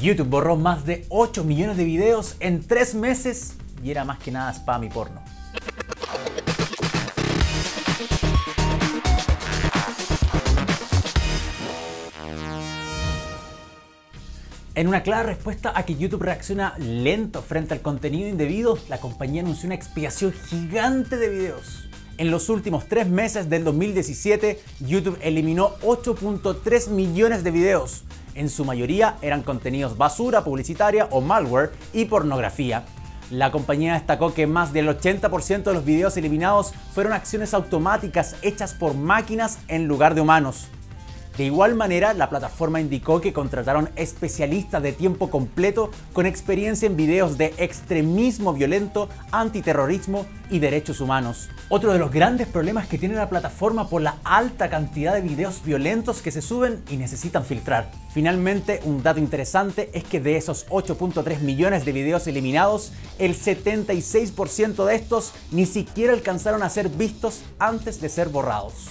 YouTube borró más de 8 millones de videos en 3 meses y era más que nada spam y porno. En una clara respuesta a que YouTube reacciona lento frente al contenido indebido, la compañía anunció una expiación gigante de videos. En los últimos tres meses del 2017, YouTube eliminó 8.3 millones de videos. En su mayoría eran contenidos basura publicitaria o malware y pornografía. La compañía destacó que más del 80% de los videos eliminados fueron acciones automáticas hechas por máquinas en lugar de humanos. De igual manera, la plataforma indicó que contrataron especialistas de tiempo completo con experiencia en videos de extremismo violento, antiterrorismo y derechos humanos. Otro de los grandes problemas que tiene la plataforma por la alta cantidad de videos violentos que se suben y necesitan filtrar. Finalmente, un dato interesante es que de esos 8.3 millones de videos eliminados, el 76% de estos ni siquiera alcanzaron a ser vistos antes de ser borrados.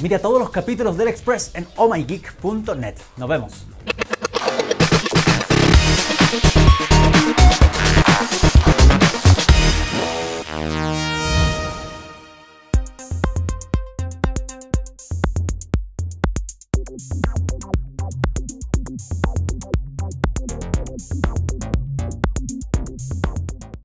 Mira todos los capítulos del Express en ohmygeek.net. Nos vemos.